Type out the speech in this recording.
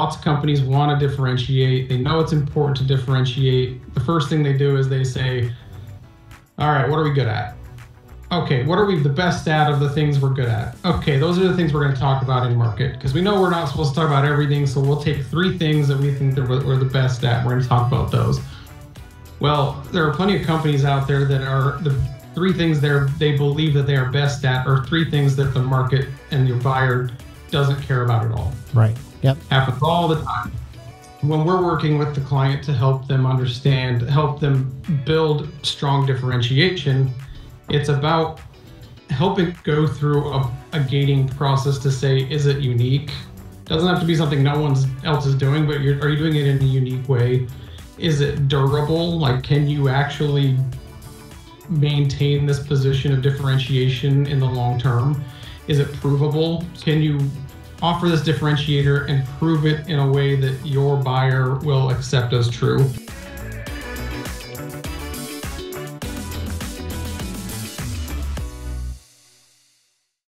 lots of companies want to differentiate. They know it's important to differentiate. The first thing they do is they say, all right, what are we good at? Okay, what are we the best at of the things we're good at? Okay, those are the things we're going to talk about in market because we know we're not supposed to talk about everything. So we'll take three things that we think that we're the best at. We're going to talk about those. Well, there are plenty of companies out there that are the three things they they believe that they are best at, or three things that the market and your buyer doesn't care about at all. Right. Yep. Happens all the time. When we're working with the client to help them understand, help them build strong differentiation, it's about helping go through a, a gating process to say, is it unique? Doesn't have to be something no one else is doing, but are you doing it in a unique way? Is it durable? Like, can you actually maintain this position of differentiation in the long term? Is it provable? Can you offer this differentiator and prove it in a way that your buyer will accept as true?